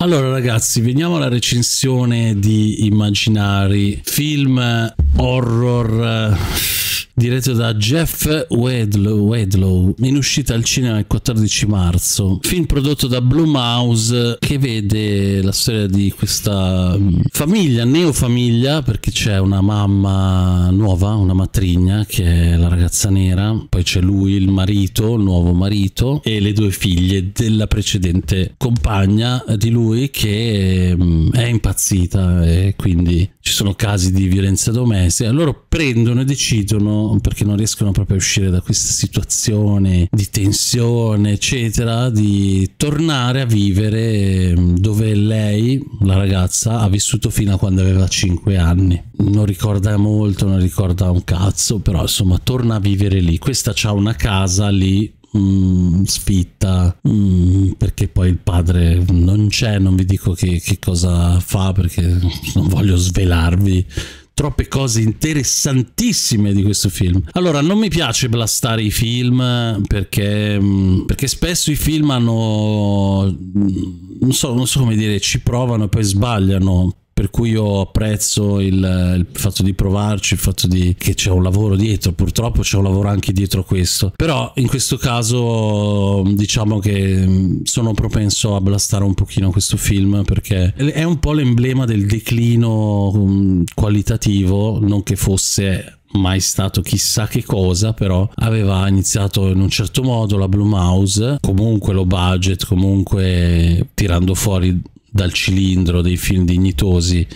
Allora ragazzi, veniamo alla recensione di Immaginari, film horror diretto da Jeff Wedlow, Wedlow, in uscita al cinema il 14 marzo. Film prodotto da Blumhouse che vede la storia di questa mm, famiglia, neofamiglia, perché c'è una mamma nuova, una matrigna che è la ragazza nera, poi c'è lui, il marito, il nuovo marito e le due figlie della precedente compagna di lui che mm, è impazzita e quindi ci sono casi di violenza domestica. Loro prendono e decidono perché non riescono proprio a uscire da questa situazione di tensione eccetera di tornare a vivere ehm, dove lei la ragazza ha vissuto fino a quando aveva 5 anni. Non ricorda molto non ricorda un cazzo però insomma torna a vivere lì. Questa ha una casa lì Mm, sfitta mm, perché poi il padre non c'è non vi dico che, che cosa fa perché non voglio svelarvi troppe cose interessantissime di questo film. Allora, non mi piace blastare i film perché, mm, perché spesso i film hanno, mm, non so, non so come dire, ci provano e poi sbagliano per cui io apprezzo il, il, fatto di provarci, il fatto di, che c'è un lavoro dietro, purtroppo c'è un lavoro anche dietro questo, però in questo caso diciamo che mm, sono propenso a blastare un pochino questo film perché è un po' l'emblema del declino mm, qualitativo, non che fosse mai stato chissà che cosa, però aveva iniziato in un certo modo la Blue Mouse, comunque lo budget, comunque tirando fuori dal cilindro dei film dignitosi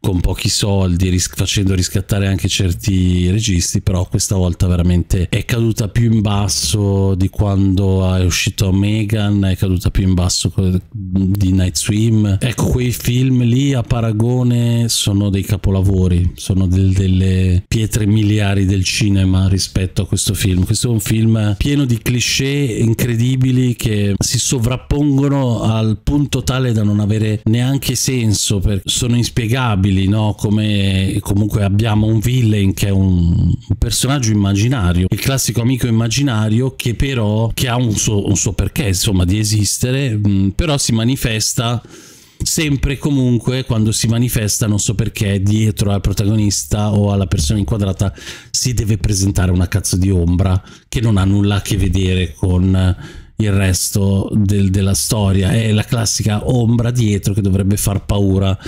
con pochi soldi, ris- facendo riscattare anche certi registi, però questa volta veramente è caduta più in basso di quando è uscito Megan, è caduta più in basso di Night Swim. Ecco, quei film lì a paragone sono dei capolavori, sono del, delle pietre miliari del cinema rispetto a questo film. Questo è un film pieno di cliché incredibili che si sovrappongono al punto tale da non avere neanche senso, perché sono inspiegabili possibili, no? come comunque abbiamo un villain che è un, un, personaggio immaginario, il classico amico immaginario che però che ha un suo, un suo perché insomma di esistere, mh, mm, però si manifesta sempre comunque quando si manifesta non so perché dietro al protagonista o alla persona inquadrata si deve presentare una cazzo di ombra che non ha nulla a che vedere con il resto del, della storia è la classica ombra dietro che dovrebbe far paura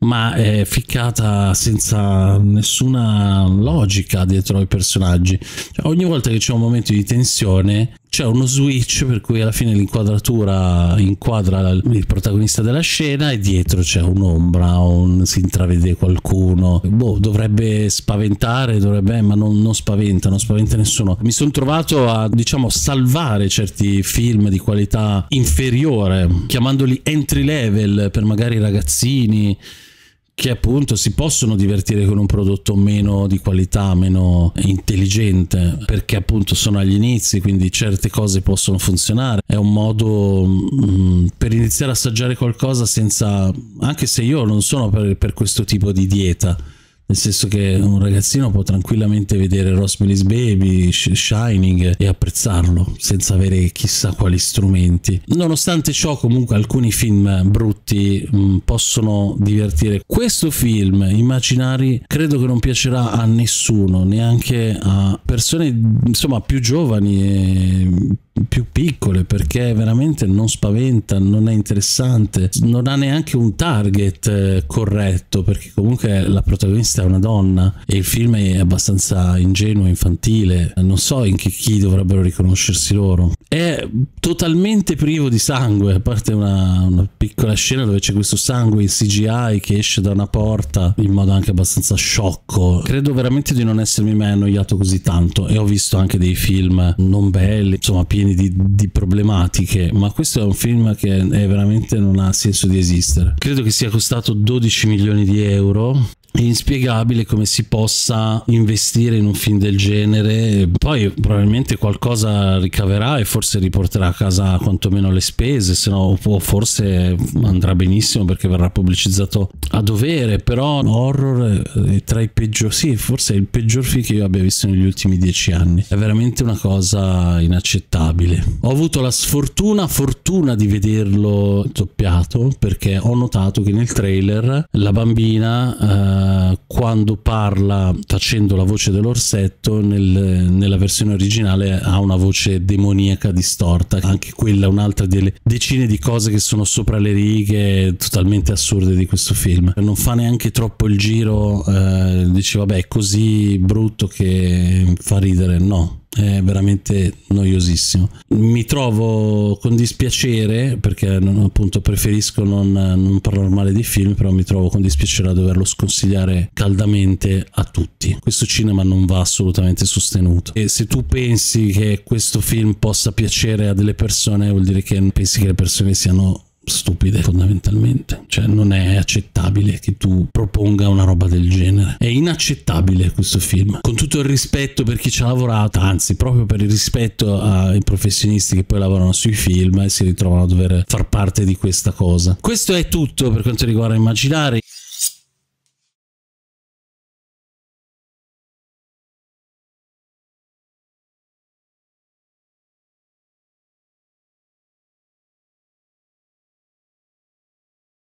ma è ficcata senza nessuna logica dietro ai personaggi. Cioè, ogni volta che c'è un momento di tensione c'è uno switch per cui alla fine l'inquadratura inquadra il protagonista della scena e dietro c'è un'ombra, un, si intravede qualcuno. Boh, dovrebbe spaventare, dovrebbe, ma non, non spaventa, non spaventa nessuno. Mi sono trovato a, diciamo, salvare certi film di qualità inferiore, chiamandoli entry level per magari ragazzini che appunto si possono divertire con un prodotto meno di qualità, meno intelligente, perché appunto sono agli inizi, quindi certe cose possono funzionare. È un modo mh, mm, per iniziare a assaggiare qualcosa senza, anche se io non sono per, per questo tipo di dieta nel senso che un ragazzino può tranquillamente vedere Rosemary's Baby, Shining e apprezzarlo senza avere chissà quali strumenti. Nonostante ciò, comunque alcuni film brutti mh, mm, possono divertire. Questo film, Immaginari, credo che non piacerà a nessuno, neanche a persone insomma più giovani e più piccole perché veramente non spaventa, non è interessante, non ha neanche un target eh, corretto perché comunque la protagonista è una donna e il film è abbastanza ingenuo, infantile, non so in che chi dovrebbero riconoscersi loro. È totalmente privo di sangue, a parte una, una piccola scena dove c'è questo sangue in CGI che esce da una porta in modo anche abbastanza sciocco. Credo veramente di non essermi mai annoiato così tanto e ho visto anche dei film non belli, insomma pieni pieni di, di, problematiche, ma questo è un film che è veramente non ha senso di esistere. Credo che sia costato 12 milioni di euro è inspiegabile come si possa investire in un film del genere. Poi probabilmente qualcosa ricaverà e forse riporterà a casa quantomeno le spese, se no forse andrà benissimo perché verrà pubblicizzato a dovere. Però horror è tra i peggiori, sì, forse è il peggior film che io abbia visto negli ultimi dieci anni. È veramente una cosa inaccettabile. Ho avuto la sfortuna, fortuna di vederlo doppiato perché ho notato che nel trailer la bambina. Eh, quando parla facendo la voce dell'orsetto nel, nella versione originale ha una voce demoniaca distorta anche quella un'altra delle decine di cose che sono sopra le righe totalmente assurde di questo film. Non fa neanche troppo il giro eh, dice vabbè è così brutto che fa ridere. No è veramente noiosissimo. Mi trovo con dispiacere, perché appunto preferisco non, non parlare male di film, però mi trovo con dispiacere a doverlo sconsigliare caldamente a tutti. Questo cinema non va assolutamente sostenuto. E se tu pensi che questo film possa piacere a delle persone, vuol dire che pensi che le persone siano stupide fondamentalmente. Cioè non è accettabile che tu proponga una roba del genere. È inaccettabile questo film. Con tutto il rispetto per chi ci ha lavorato anzi proprio per il rispetto ai professionisti che poi lavorano sui film e si ritrovano a dover far parte di questa cosa. Questo è tutto per quanto riguarda immaginare